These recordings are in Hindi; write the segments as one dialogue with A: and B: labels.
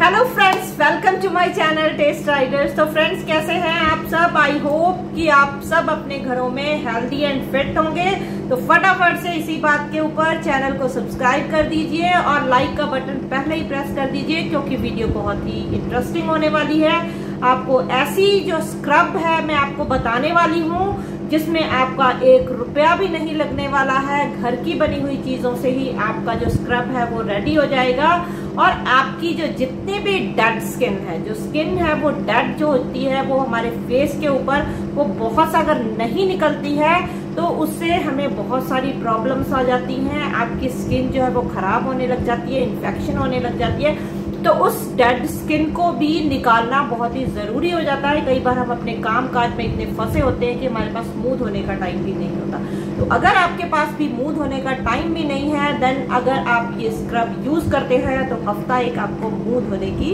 A: Hello friends welcome to my channel test riders तो फ्रेंड्स कैसे हैं आप सब? आई होप कि आप सब अपने घरों में हेल्दी एंड फिट होंगे। तो फटाफट से इसी बात के ऊपर चैनल को सब्सक्राइब कर दीजिए और लाइक का बटन पहले ही प्रेस कर दीजिए, क्योंकि वीडियो बहुत ही इंटरेस्टिंग होने वाली है। आपको ऐसी जो स्क्रब है, मैं आपको बताने वाली हूँ, जिसमें आपका एक रुपया भी नहीं लगने वाला है। घर की बनी हुई चीज़ों से ही आपका जो स्क्रब है, वो रेडी हो जाएगा। और आपकी जो जितनी भी डेड स्किन है, जो स्किन है, वो डेड जो होती है, वो हमारे फेस के ऊपर, वो बहुत सा अगर नहीं निकलती है तो उससे हमें बहुत सारी प्रॉब्लम्स आ जाती हैं। आपकी स्किन जो है, वो खराब होने लग जाती है इन्फेक्शन होने लग जाती है। तो उस डेड स्किन को भी निकालना बहुत ही ज़रूरी हो जाता है। कई बार हम अपने काम काज में इतने फंसे होते हैं कि हमारे पास स्मूथ होने का टाइम भी नहीं होता। तो अगर आपके पास भी मूद होने का टाइम भी नहीं है देन अगर आप ये स्क्रब यूज़ करते हैं तो हफ़्ता एक आपको मूद होने की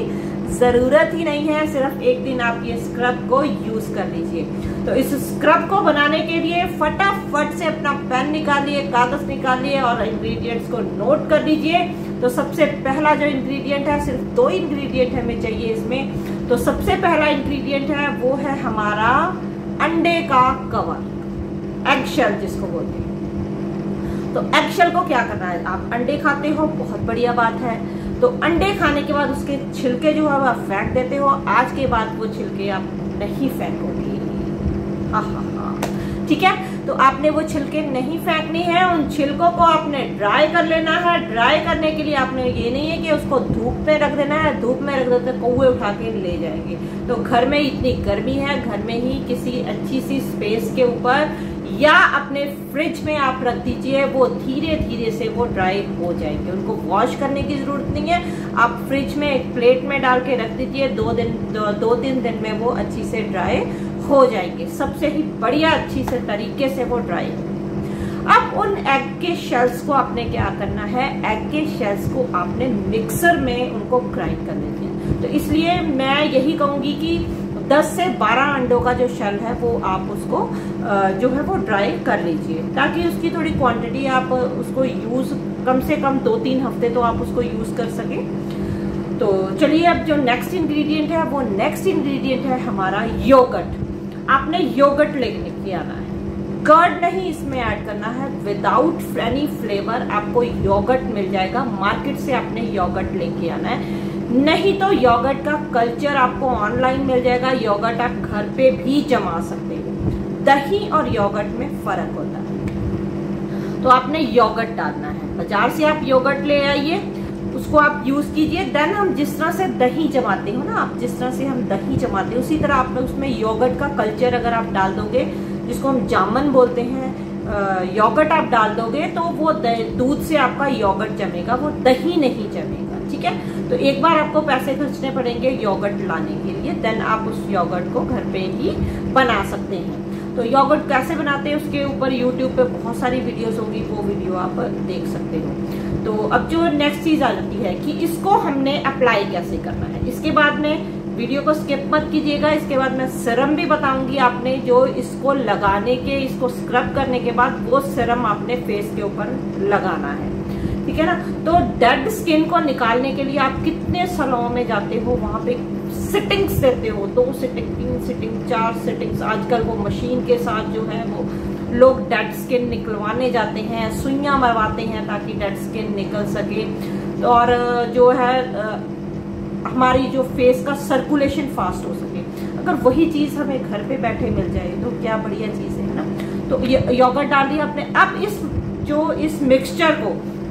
A: ज़रूरत ही नहीं है। सिर्फ़ एक दिन आप ये स्क्रब को यूज़ कर लीजिए। तो इस स्क्रब को बनाने के लिए फटाफट से अपना पेन निकालिए, कागज़ निकालिए और इंग्रेडिएंट्स को नोट कर लीजिए तो सबसे पहला जो इंग्रेडिएंट है, सिर्फ़ दो इंग्रेडिएंट हमें चाहिए इसमें। तो सबसे पहला इंग्रेडिएंट है, वो है हमारा अंडे का कवर। एग शेल जिसको बोलते हैं। तो एग शेल को क्या करना है? आप अंडे खाते हो, बहुत बढ़िया बात है। तो अंडे खाने के बाद उसके छिलके जो है आप फेंक देते हो। आज के बाद वो छिलके आप नहीं फेंकोगे। हाँ हाँ हाँ ठीक है? तो आपने वो छिलके नहीं फेंकनी है उन छिलकों को आपने ड्राई कर लेना है। ड्राई करने के लिए आपने ये नहीं है कि उसको धूप में रख देना है धूप में रख देते कौए उठा के ले जाएँगे। तो घर में इतनी गर्मी है घर में ही किसी अच्छी सी स्पेस के ऊपर या अपने फ्रिज में आप रख दीजिए वो धीरे धीरे से वो ड्राई हो जाएँगे। उनको वॉश करने की ज़रूरत नहीं है। आप फ्रिज में एक प्लेट में डाल के रख दीजिए दो दिन दो, दो तीन दिन में वो अच्छी से ड्राई हो जाएँगे। सबसे ही बढ़िया अच्छी से तरीके से वो ड्राई अब उन एग के शेल्स को आपने क्या करना है? एग के शेल्स को आपने मिक्सर में उनको ग्राइंड कर लेते हैं तो इसलिए मैं यही कहूँगी कि 10 से 12 अंडों का जो शेल है, वो आप उसको जो है वो ड्राई कर लीजिए। ताकि उसकी थोड़ी क्वांटिटी आप उसको यूज़ कम से कम दो तीन हफ़्ते तो आप उसको यूज़ कर सके। तो चलिए अब जो नेक्स्ट इंग्रेडिएंट है, वो नेक्स्ट इंग्रेडिएंट है हमारा योगर्ट आपने योगर्ट लेके आना है। कर्ड नहीं इसमें ऐड करना है। विदाउट एनी फ्लेवर आपको योगर्ट मिल जाएगा। मार्केट से आपने योगर्ट लेके आना है। नहीं तो योगर्ट का कल्चर आपको ऑनलाइन मिल जाएगा। योगर्ट आप घर पे भी जमा सकते हो। दही और योगर्ट में फ़र्क होता है। तो आपने योगर्ट डालना है। बाज़ार से आप योगर्ट ले आइए। उसको आप यूज़ कीजिए। देन हम जिस तरह से दही जमाते हो ना, आप जिस तरह से हम दही जमाते हैं, उसी तरह आप उसमें योगर्ट का कल्चर अगर आप डाल दोगे, जिसको हम जामन बोलते हैं योगर्ट आप डाल दोगे तो वो दूध से आपका योगर्ट जमेगा, वो दही नहीं जमेगा, ठीक है? तो एक बार आपको पैसे खर्चने पड़ेंगे योगर्ट लाने के लिए देन आप उस योगर्ट को घर पे ही बना सकते हैं। तो योगर्ट कैसे बनाते हैं उसके ऊपर यूट्यूब पे बहुत सारी वीडियोस होंगी, वो वीडियो आप देख सकते हो। तो अब जो नेक्स्ट चीज़ आ जाती है कि इसको हमने अप्लाई कैसे करना है। इसके बाद में वीडियो को स्किप मत कीजिएगा। इसके बाद मैं सिरम भी बताऊँगी आपने, जो इसको लगाने के, इसको स्क्रब करने के बाद वो सिरम आपने फेस के ऊपर लगाना है। ठीक है ना? तो डेड स्किन को निकालने के लिए आप कितने सलों में जाते हो, वहाँ पे सिटिंग्स देते हो दो सिटिंग तीन सिटिंग चार सिटिंग्स आजकल वो मशीन के साथ जो है वो लोग डेड स्किन निकलवाने जाते हैं, सुइयाँ मरवाते हैं ताकि डेड स्किन निकल सके। और जो है हमारी जो फेस का सर्कुलेशन फास्ट हो सके। अगर वही चीज़ हमें घर पे बैठे मिल जाए तो क्या बढ़िया चीज़ है ना? तो योगर्ट डाल दिया आपने। अब इस, जो इस मिक्सचर को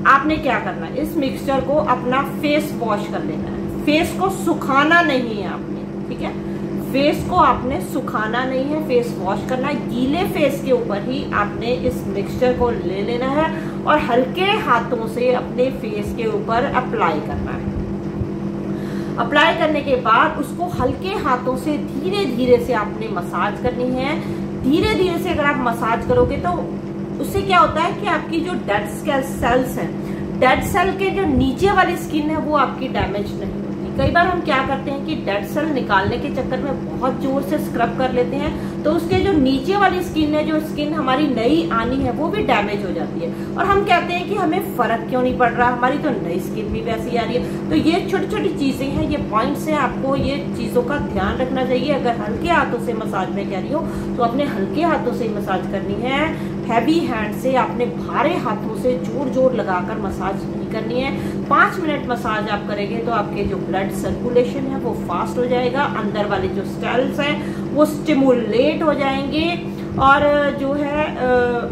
A: आपने क्या करना है? इस मिक्सचर को अपना फेस वॉश कर लेना है। फेस को सुखाना नहीं है आपने, ठीक है? फेस को आपने सुखाना नहीं है फेस वॉश करना है। गीले फेस के ऊपर ही आपने इस मिक्सचर को ले लेना है और हल्के हाथों से अपने फेस के ऊपर अप्लाई करना है। अप्लाई करने के बाद उसको हल्के हाथों से धीरे धीरे से आपने मसाज करनी है। धीरे धीरे से अगर आप मसाज करोगे तो उससे क्या होता है कि आपकी जो डेड सेल्स हैं डेड सेल के जो नीचे वाली स्किन है, वो आपकी डैमेज नहीं कई बार हम क्या करते हैं कि डेड सेल निकालने के चक्कर में बहुत ज़ोर से स्क्रब कर लेते हैं तो उसके जो नीचे वाली स्किन है, जो स्किन हमारी नई आनी है, वो भी डैमेज हो जाती है। और हम कहते हैं कि हमें फ़र्क क्यों नहीं पड़ रहा? हमारी तो नई स्किन भी वैसी आ रही है। तो ये छोटी छोटी चीज़ें हैं, ये पॉइंट्स हैं आपको ये चीज़ों का ध्यान रखना चाहिए। अगर हल्के हाथों से मसाज में कह रही हो तो अपने हल्के हाथों से ही मसाज करनी है। हैवी हैंड से, अपने भारे हाथों से ज़ोर ज़ोर लगाकर मसाज करनी है। पाँच मिनट मसाज आप करेंगे तो आपके जो ब्लड सर्कुलेशन है वो फास्ट हो जाएगा, अंदर वाले जो सेल्स हैं वो स्टिमुलेट हो जाएँगे। और जो है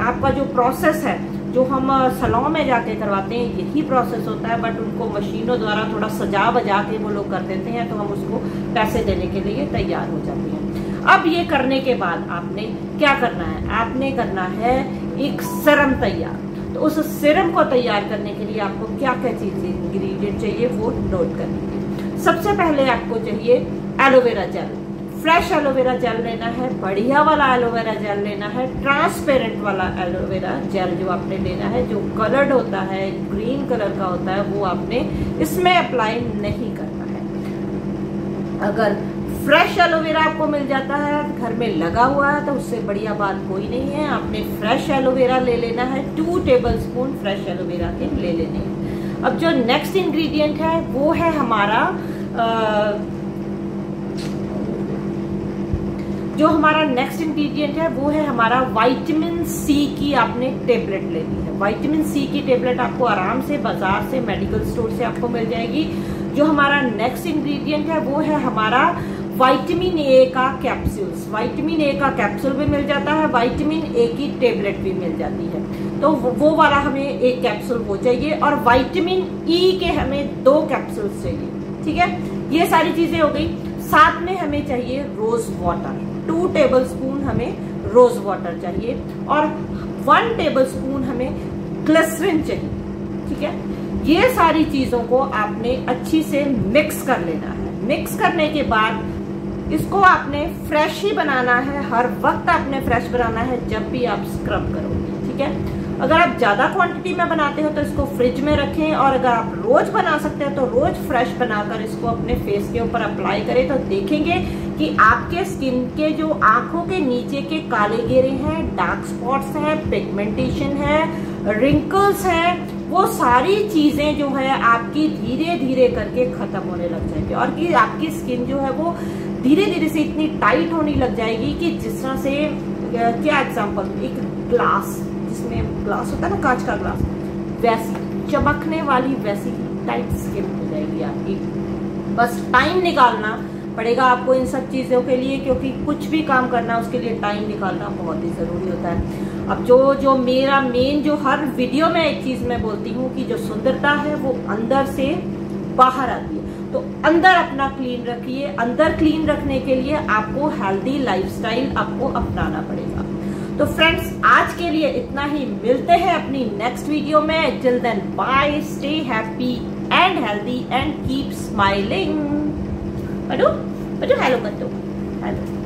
A: आपका जो प्रोसेस है, जो हम सलों में जाके करवाते हैं, यही प्रोसेस होता है बट उनको मशीनों द्वारा थोड़ा सजा बजा के वो लोग कर देते हैं तो हम उसको पैसे देने के लिए तैयार हो जाते हैं। अब ये करने के बाद आपने क्या करना है? आपने करना है एक सिरम तैयार। तो उस सिरम को तैयार करने के लिए आपको क्या क्या चीज़ें इंग्रेडिएंट चाहिए वो नोट करेंगे सबसे पहले आपको चाहिए aloe vera gel fresh aloe vera gel लेना है, बढ़िया वाला एलोवेरा जेल लेना है ट्रांसपेरेंट वाला एलोवेरा जेल जो आपने लेना है, जो कलर्ड होता है ग्रीन कलर का होता है, वो आपने इसमें अप्लाई नहीं करना है। अगर फ्रेश एलोवेरा आपको मिल जाता है। घर में लगा हुआ है तो उससे बढ़िया बात कोई नहीं है। आपने फ्रेश एलोवेरा ले लेना है। Two tablespoon fresh aloe vera के ले लेने अब जो नेक्स्ट इंग्रेडिएंट है वो है हमारा आ, जो हमारा नेक्स्ट इंग्रेडिएंट है वो है हमारा विटामिन सी की आपने टेबलेट लेनी है। विटामिन सी की टेबलेट आपको आराम से बाज़ार से मेडिकल स्टोर से आपको मिल जाएगी। जो हमारा नेक्स्ट इंग्रेडिएंट है वो है हमारा वाइटामिन ए का कैप्सूल्स वाइटामिन ए का कैप्सूल भी मिल जाता है वाइटामिन ए की टेबलेट भी मिल जाती है। तो वो वाला हमें एक कैप्सूल वो चाहिए और वाइटामिन ई e के हमें दो कैप्सूल्स चाहिए, ठीक है? ये सारी चीज़ें हो गई। साथ में हमें चाहिए rose water two tablespoon हमें रोज वाटर चाहिए और वन टेबल स्पून हमें ग्लिसरिन चाहिए, ठीक है? ये सारी चीज़ों को आपने अच्छी से मिक्स कर लेना है। मिक्स करने के बाद इसको आपने फ्रेश ही बनाना है, हर वक्त आपने फ्रेश बनाना है, जब भी आप स्क्रब करोगे, ठीक है? अगर आप ज़्यादा क्वांटिटी में बनाते हो तो इसको फ्रिज में रखें और अगर आप रोज बना सकते हैं तो रोज फ्रेश बनाकर इसको अपने फेस के ऊपर अप्लाई करें तो देखेंगे कि आपके स्किन के जो आँखों के नीचे के काले घेरे हैं डार्क स्पॉट्स हैं पिगमेंटेशन है रिंकल्स हैं, वो सारी चीज़ें जो है आपकी धीरे धीरे करके खत्म होने लग जाएँगे और कि आपकी स्किन जो है वो धीरे धीरे से इतनी टाइट होने लग जाएगी कि जिस तरह से क्या एग्ज़ाम्पल एक ग्लास जिसमें ग्लास होता है ना, कांच का ग्लास वैसी, चमकने वाली वैसी टाइट स्किन हो जाएगी आपकी। बस टाइम निकालना पड़ेगा आपको इन सब चीज़ों के लिए, क्योंकि कुछ भी काम करना, उसके लिए टाइम निकालना बहुत ही ज़रूरी होता है। अब जो जो मेरा मेन जो हर वीडियो में एक चीज़ मैं बोलती हूँ कि जो सुंदरता है, वो अंदर से बाहर आती है। तो अंदर अपना क्लीन रखिए। अंदर क्लीन रखने के लिए आपको हेल्दी लाइफस्टाइल आपको अपनाना पड़ेगा। तो फ्रेंड्स आज के लिए इतना ही। मिलते हैं अपनी नेक्स्ट वीडियो में। Till then bye stay happy and healthy and keep smiling hello कर हेलो